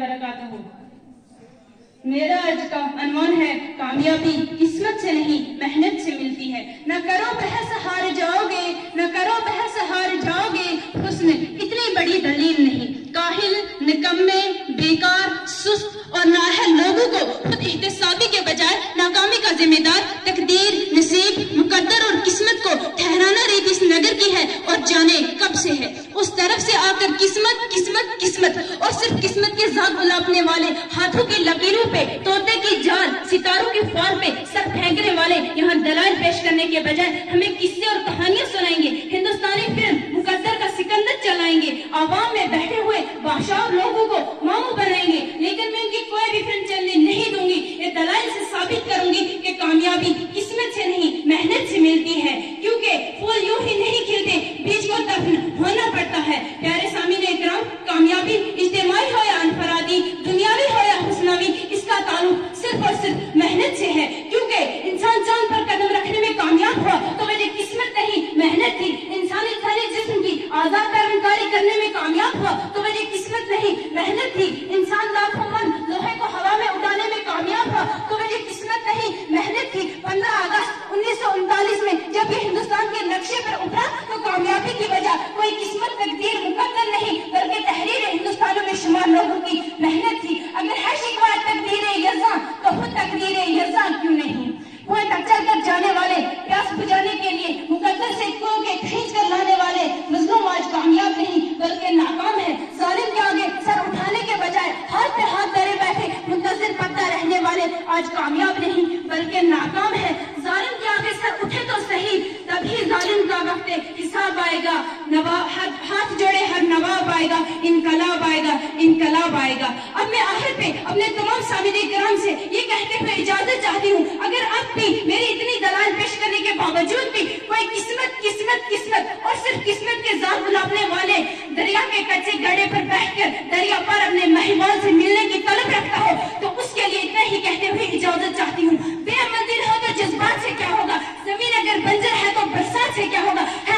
वबरकातुहू मेरा आज का अनवान है, कामयाबी किस्मत से नहीं, मेहनत से मिलती है। न करो बहस, हार जाओगे, न करो बहस, हार जाओगे। हुस्न, इतनी बड़ी दलील नहीं। काहिल, निकम्मे, बेकार, सुस्त और नाहल लोगों को खुद एहतसाबी के बजाय नाकामी का जिम्मेदार, तकदीर, नसीब, मुकद्दर और किस्मत को ठहराना रीत इस नगर की है और जाने कब से है। उस तरफ़ से आकर किस्मत किस्मत किस्मत और सिर्फ़ किस्मत के जाग उलापने वाले, हाथों की लकीरों पे, तोते की जाल, सितारों के फॉर पे सब फेंकने वाले, यहाँ दलाल पेश करने के बजाय हमें किस्से और कहानियाँ सुनाएँगे। हिंदुस्तानी फ़िल्म मुकद्दर का सिकंदर चलाएँगे। आवाम में बैठे हुए बादशाह लोगों को मामू बनाएँगे लेकिन मैं इनकी कोई भी फ़िल्म चलने नहीं दूँगी ये दलाल से साबित करूँगी कि कामयाबी किस्मत से नहीं मेहनत से मिलती है क्योंकि फूल यूँ ही नहीं खिलते बीज को दफन होना पड़ता है प्यारे सामीन इकराम कामयाबी इज्तिमाई हो या अनफरादी दुनियावी हो या हुस्नावी इसका ताल्लुक सिर्फ़ और सिर्फ़ मेहनत से है क्योंकि इंसान चाँद पर कदम रखने में कामयाब हुआ तो वजह किस्मत नहीं मेहनत थी इंसान इंसानी जिस्म की आज़ाद पैरवनकारी करने में कामयाब हुआ तो वजह किस्मत नहीं मेहनत थी इंसान लाखों मन लोहे को हवा में उड़ाने में कामयाब हुआ तो वजह किस्मत नहीं मेहनत थी पंद्रह अगस्त उन्नीस में जब ये हिंदुस्तान के नक्शे पर उभरा तो कामयाबी की वजह कोई किस्मत तकदीर मुकद्दर नहीं बल्कि तहरीर हिंदुस्तानों में शुमार लोगों की मेहनत थी अगर है शिकवा तकदीर यजा तो खुद तकदीर यजा क्यों नहीं कुएँ तक चल कर जाने वाले प्यास बुझाने के लिए मुकद्दर से कुओं के खींच कर लाने वाले मजलूम आज कामयाब नहीं बल्कि नाकाम है जालिम के आगे सर उठाने के बजाय हाथ पे हाथ धरे बैठे मुंतजर पकता रहने वाले आज कामयाब नहीं, बल्कि नाकाम है। जालिम के आगे सर उठे तो सही, तभी जालिम का वक्त हिसाब आएगा। नवाब हाथ जोड़े, हर नवाब आएगा, इनकलाब आएगा इनकलाब आएगा। अब मैं आखिर पे अपने तमाम सामिन कराम से ये कहते हुए इजाज़त चाहती हूँ, अगर अब भी मेरी इतनी दलाल पेश करने के बावजूद भी कोई किस्मत किस्मत किस्मत और सिर्फ़ किस्मत के जात बुलाने वाले दरिया के कच्चे गड़े पर बैठकर दरिया पर अपने मेहमान से मिलने की तलब तो जज्बात से क्या होगा? ज़मीन अगर बंजर है तो बरसात से क्या होगा?